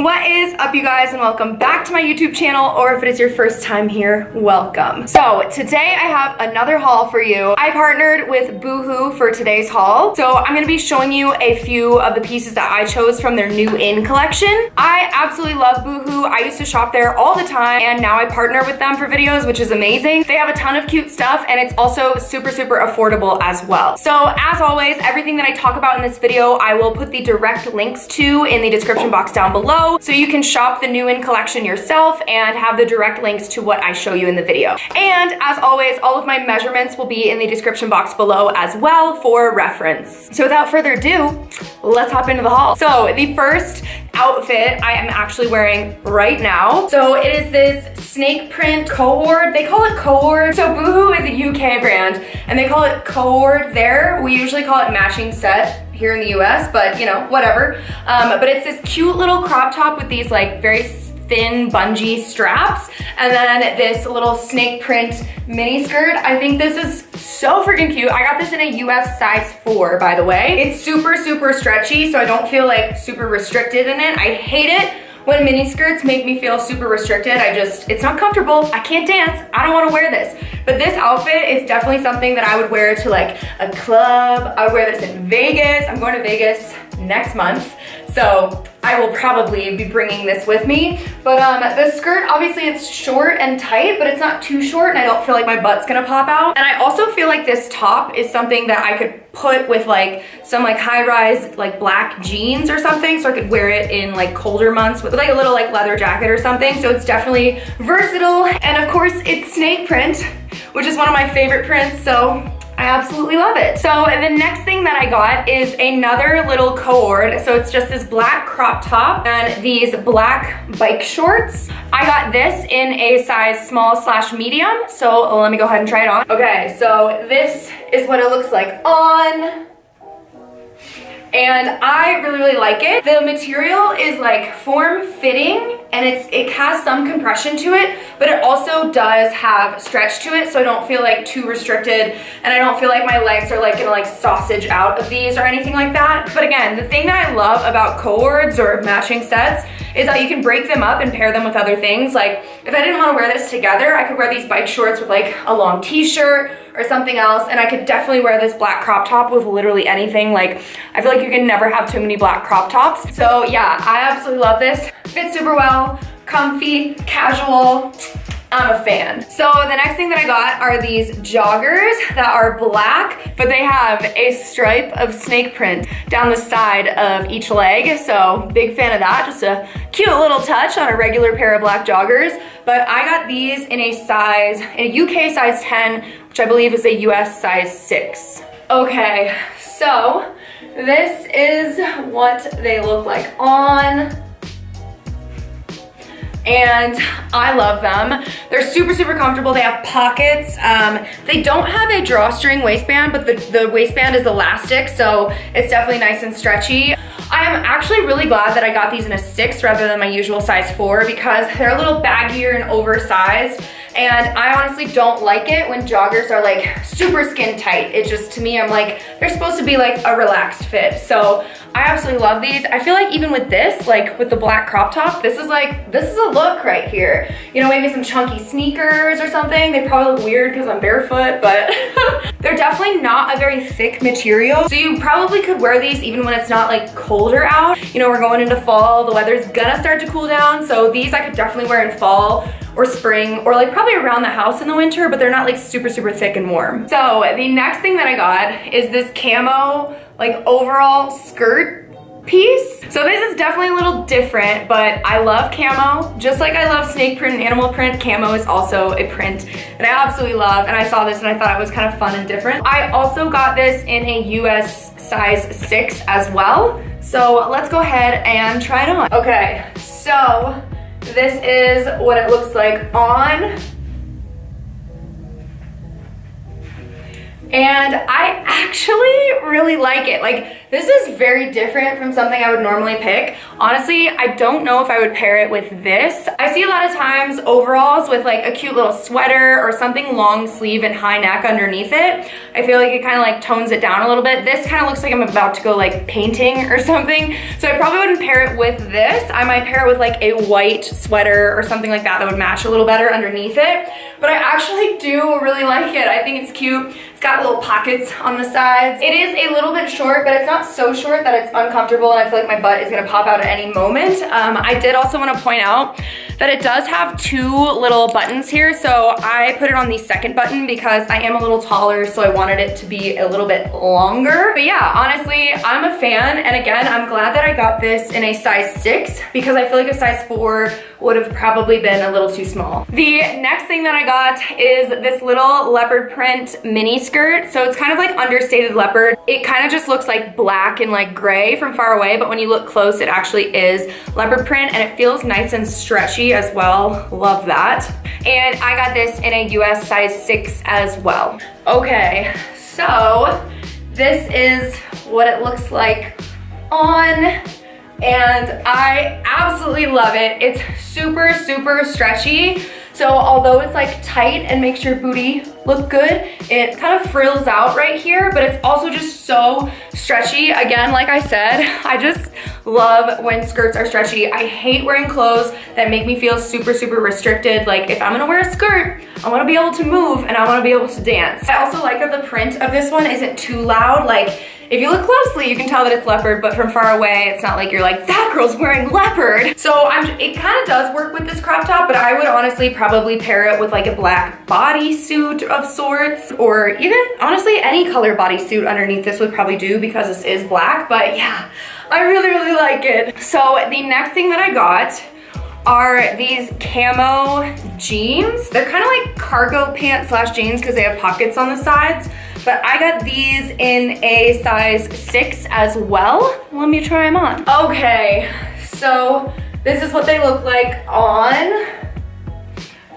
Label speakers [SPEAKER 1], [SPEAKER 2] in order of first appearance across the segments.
[SPEAKER 1] What is up you guys and welcome back to my YouTube channel or if it is your first time here, welcome. So today I have another haul for you. I partnered with Boohoo for today's haul. So I'm gonna be showing you a few of the pieces that I chose from their new in collection. I absolutely love Boohoo. I used to shop there all the time and now I partner with them for videos which is amazing. They have a ton of cute stuff and it's also super super affordable as well. So as always, everything that I talk about in this video, I will put the direct links to in the description box down below so you can shop the new in collection yourself and have the direct links to what I show you in the video. And as always, all of my measurements will be in the description box below as well for reference. So without further ado, let's hop into the haul. So the first outfit I am actually wearing right now. So it is this snake print co-ord. They call it co-ord. So Boohoo is a UK brand and they call it co-ord there. We usually call it matching set here in the US, but you know, whatever. Um, but it's this cute little crop top with these like very thin bungee straps and then this little snake print mini skirt. I think this is so freaking cute. I got this in a US size four, by the way. It's super, super stretchy, so I don't feel like super restricted in it. I hate it when mini skirts make me feel super restricted. I just, it's not comfortable. I can't dance. I don't wanna wear this. But this outfit is definitely something that I would wear to like a club. I would wear this in Vegas. I'm going to Vegas next month. So I will probably be bringing this with me. But um, the skirt, obviously it's short and tight, but it's not too short and I don't feel like my butt's gonna pop out. And I also feel like this top is something that I could put with like some like high-rise like black jeans or something so I could wear it in like colder months with like a little like leather jacket or something. So it's definitely versatile. And of course it's snake print, which is one of my favorite prints. So I absolutely love it. So the next thing that I got is another little co-ord. So it's just this black crop top and these black bike shorts. I got this in a size small slash medium. So let me go ahead and try it on. Okay, so this is what it looks like on and I really, really like it. The material is like form-fitting and it's it has some compression to it, but it also does have stretch to it, so I don't feel like too restricted and I don't feel like my legs are like gonna like sausage out of these or anything like that. But again, the thing that I love about co-ords or matching sets is that you can break them up and pair them with other things. Like if I didn't wanna wear this together, I could wear these bike shorts with like a long t-shirt or something else. And I could definitely wear this black crop top with literally anything. Like, I feel like you can never have too many black crop tops. So yeah, I absolutely love this. Fits super well, comfy, casual. I'm a fan. So the next thing that I got are these joggers that are black, but they have a stripe of snake print down the side of each leg. So big fan of that, just a cute little touch on a regular pair of black joggers. But I got these in a size, in a UK size 10, which I believe is a US size six. Okay, so this is what they look like on and I love them. They're super, super comfortable. They have pockets. Um, they don't have a drawstring waistband, but the, the waistband is elastic, so it's definitely nice and stretchy. I am actually really glad that I got these in a six rather than my usual size four because they're a little baggier and oversized. And I honestly don't like it when joggers are like super skin tight. It just, to me, I'm like, they're supposed to be like a relaxed fit. So I absolutely love these. I feel like even with this, like with the black crop top, this is like, this is a look right here. You know, maybe some chunky sneakers or something. They probably look weird because I'm barefoot, but they're definitely not a very thick material. So you probably could wear these even when it's not like colder out. You know, we're going into fall, the weather's gonna start to cool down. So these I could definitely wear in fall or spring or like probably around the house in the winter, but they're not like super, super thick and warm. So the next thing that I got is this camo like overall skirt piece. So this is definitely a little different, but I love camo. Just like I love snake print and animal print, camo is also a print that I absolutely love. And I saw this and I thought it was kind of fun and different. I also got this in a US size six as well. So let's go ahead and try it on. Okay, so this is what it looks like on. And I actually really like it. Like This is very different from something I would normally pick. Honestly, I don't know if I would pair it with this. I see a lot of times overalls with like a cute little sweater or something long sleeve and high neck underneath it. I feel like it kind of like tones it down a little bit. This kind of looks like I'm about to go like painting or something. So I probably wouldn't pair it with this. I might pair it with like a white sweater or something like that that would match a little better underneath it. But I actually do really like it. I think it's cute. It's got little pockets on the sides. It is a little bit short, but it's not so short that it's uncomfortable and I feel like my butt is gonna pop out at any moment. Um, I did also wanna point out that it does have two little buttons here. So I put it on the second button because I am a little taller, so I wanted it to be a little bit longer. But yeah, honestly, I'm a fan. And again, I'm glad that I got this in a size six because I feel like a size four would have probably been a little too small. The next thing that I got is this little leopard print mini skirt. So it's kind of like understated leopard. It kind of just looks like black and like gray from far away, but when you look close, it actually is leopard print and it feels nice and stretchy as well. Love that. And I got this in a US size six as well. Okay, so this is what it looks like on and I absolutely love it. It's super, super stretchy. So although it's like tight and makes your booty look good, it kind of frills out right here, but it's also just so stretchy. Again, like I said, I just love when skirts are stretchy. I hate wearing clothes that make me feel super, super restricted. Like if I'm gonna wear a skirt, I wanna be able to move and I wanna be able to dance. I also like that the print of this one isn't too loud. Like if you look closely, you can tell that it's leopard, but from far away, it's not like you're like, that girl's wearing leopard. So I'm, it kind of does work with this crop top, but I would honestly probably pair it with like a black bodysuit of sorts, or even honestly, any color bodysuit underneath this would probably do because this is black, but yeah, I really, really like it. So the next thing that I got are these camo jeans. They're kind of like cargo pants slash jeans because they have pockets on the sides. But I got these in a size six as well. Let me try them on. Okay, so this is what they look like on.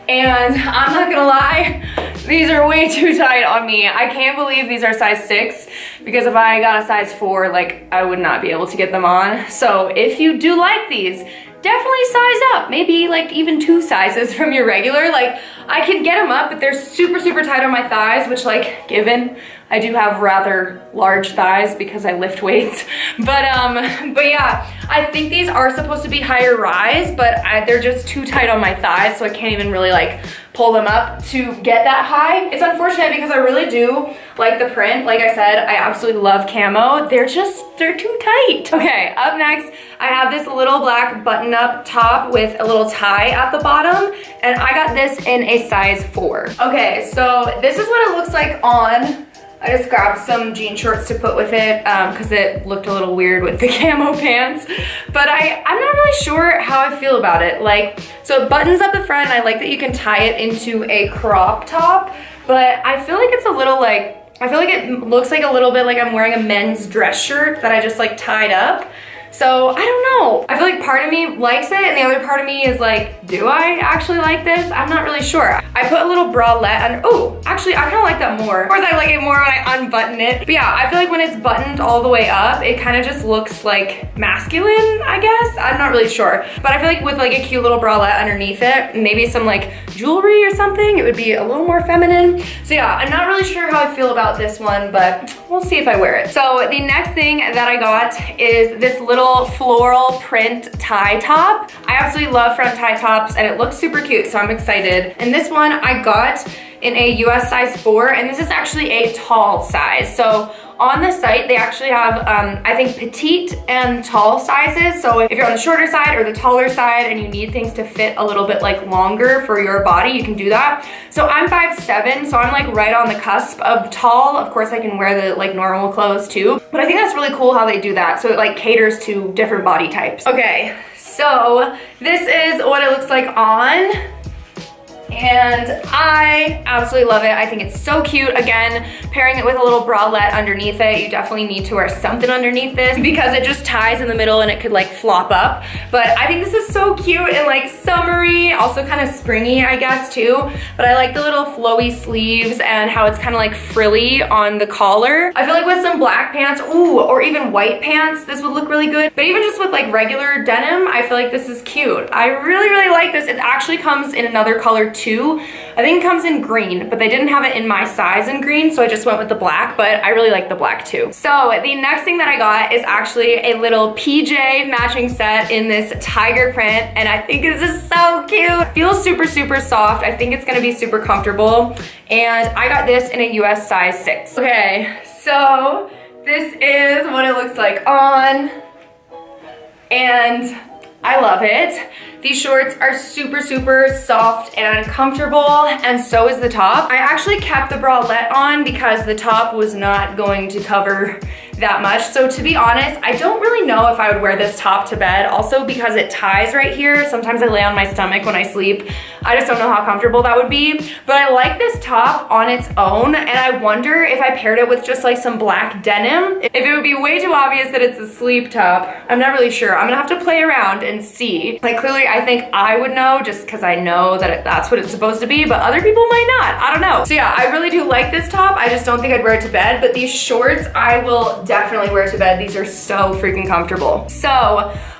[SPEAKER 1] And I'm not gonna lie, these are way too tight on me. I can't believe these are size six because if I got a size four, like I would not be able to get them on. So if you do like these, definitely size up. Maybe like even two sizes from your regular. Like I can get them up, but they're super, super tight on my thighs, which like given I do have rather large thighs because I lift weights. But um, but yeah, I think these are supposed to be higher rise, but I, they're just too tight on my thighs, so I can't even really like pull them up to get that high. It's unfortunate because I really do like the print. Like I said, I absolutely love camo. They're just, they're too tight. Okay, up next, I have this little black button up top with a little tie at the bottom, and I got this in a size four. Okay, so this is what it looks like on I just grabbed some jean shorts to put with it because um, it looked a little weird with the camo pants. But I, I'm not really sure how I feel about it. Like, so it buttons up the front. I like that you can tie it into a crop top, but I feel like it's a little like, I feel like it looks like a little bit like I'm wearing a men's dress shirt that I just like tied up. So I don't know. I feel like part of me likes it and the other part of me is like, do I actually like this? I'm not really sure. I put a little bralette under, oh, actually I kind of like that more. Of course I like it more when I unbutton it. But yeah, I feel like when it's buttoned all the way up, it kind of just looks like masculine, I guess. I'm not really sure. But I feel like with like a cute little bralette underneath it, maybe some like jewelry or something, it would be a little more feminine. So yeah, I'm not really sure how I feel about this one, but we'll see if I wear it. So the next thing that I got is this little little floral print tie top. I absolutely love front tie tops and it looks super cute, so I'm excited. And this one I got in a US size four, and this is actually a tall size. So on the site, they actually have, um, I think, petite and tall sizes. So if you're on the shorter side or the taller side and you need things to fit a little bit like longer for your body, you can do that. So I'm 5'7", so I'm like right on the cusp of tall. Of course, I can wear the like normal clothes too. But I think that's really cool how they do that. So it like caters to different body types. Okay, so this is what it looks like on. And I absolutely love it. I think it's so cute. Again, pairing it with a little bralette underneath it, you definitely need to wear something underneath this because it just ties in the middle and it could like flop up. But I think this is so cute and like summery, also kind of springy, I guess too. But I like the little flowy sleeves and how it's kind of like frilly on the collar. I feel like with some black pants, ooh, or even white pants, this would look really good. But even just with like regular denim, I feel like this is cute. I really, really like this. It actually comes in another color too. I think it comes in green, but they didn't have it in my size in green, so I just went with the black, but I really like the black too. So the next thing that I got is actually a little PJ matching set in this tiger print, and I think this is so cute. feels super, super soft. I think it's gonna be super comfortable, and I got this in a US size six. Okay, so this is what it looks like on, and I love it. These shorts are super, super soft and comfortable, and so is the top. I actually kept the bralette on because the top was not going to cover that much. So to be honest, I don't really know if I would wear this top to bed. Also because it ties right here. Sometimes I lay on my stomach when I sleep. I just don't know how comfortable that would be. But I like this top on its own. And I wonder if I paired it with just like some black denim, if it would be way too obvious that it's a sleep top. I'm not really sure. I'm gonna have to play around and see. Like clearly I think I would know just because I know that it, that's what it's supposed to be, but other people might not. I don't know. So yeah, I really do like this top. I just don't think I'd wear it to bed. But these shorts, I will definitely wear to bed. These are so freaking comfortable. So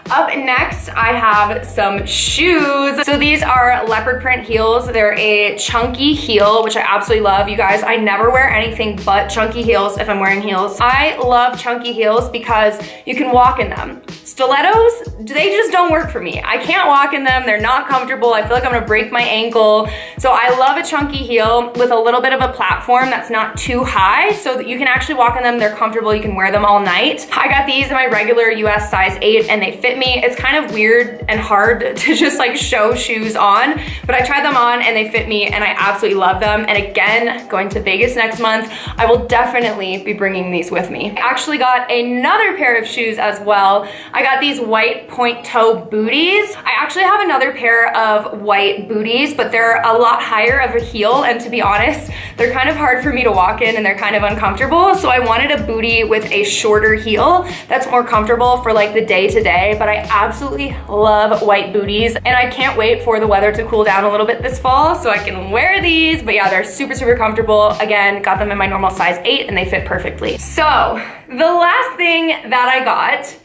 [SPEAKER 1] up next, I have some shoes. So these are leopard print heels. They're a chunky heel, which I absolutely love. You guys, I never wear anything but chunky heels if I'm wearing heels. I love chunky heels because you can walk in them. Stilettos, they just don't work for me. I can't walk in them. They're not comfortable. I feel like I'm gonna break my ankle. So I love a chunky heel with a little bit of a platform that's not too high so that you can actually walk in them. They're comfortable. You can wear them all night. I got these in my regular US size 8 and they fit fit me. It's kind of weird and hard to just like show shoes on, but I tried them on and they fit me and I absolutely love them. And again, going to Vegas next month, I will definitely be bringing these with me. I actually got another pair of shoes as well. I got these white point toe booties. I actually have another pair of white booties, but they're a lot higher of a heel. And to be honest, they're kind of hard for me to walk in and they're kind of uncomfortable. So I wanted a booty with a shorter heel that's more comfortable for like the day to day but I absolutely love white booties and I can't wait for the weather to cool down a little bit this fall so I can wear these. But yeah, they're super, super comfortable. Again, got them in my normal size eight and they fit perfectly. So the last thing that I got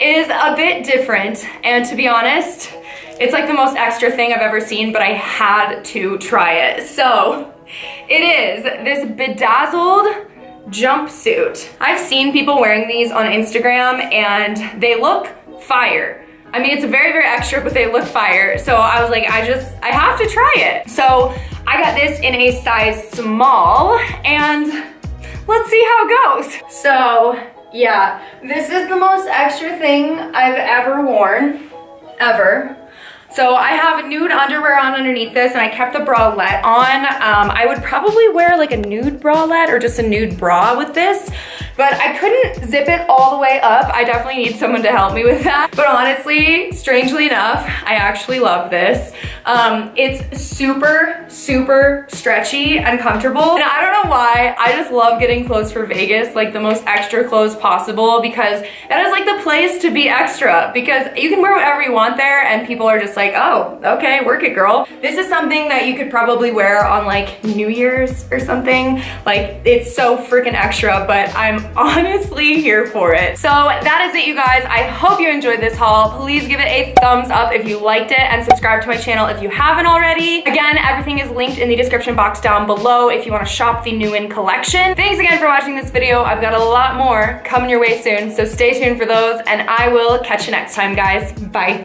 [SPEAKER 1] is a bit different. And to be honest, it's like the most extra thing I've ever seen, but I had to try it. So it is this bedazzled jumpsuit. I've seen people wearing these on Instagram and they look fire. I mean, it's very, very extra, but they look fire. So I was like, I just, I have to try it. So I got this in a size small and let's see how it goes. So yeah, this is the most extra thing I've ever worn, ever. So I have nude underwear on underneath this and I kept the bralette on. Um, I would probably wear like a nude bralette or just a nude bra with this but I couldn't zip it all the way up. I definitely need someone to help me with that. But honestly, strangely enough, I actually love this. Um, it's super, super stretchy and comfortable. And I don't know why, I just love getting clothes for Vegas, like the most extra clothes possible because that is like the place to be extra because you can wear whatever you want there and people are just like, oh, okay, work it girl. This is something that you could probably wear on like New Year's or something. Like it's so freaking extra, but I'm honestly here for it. So that is it, you guys. I hope you enjoyed this haul. Please give it a thumbs up if you liked it and subscribe to my channel if you haven't already. Again, everything is linked in the description box down below if you wanna shop the new in collection. Thanks again for watching this video. I've got a lot more coming your way soon, so stay tuned for those and I will catch you next time, guys. Bye.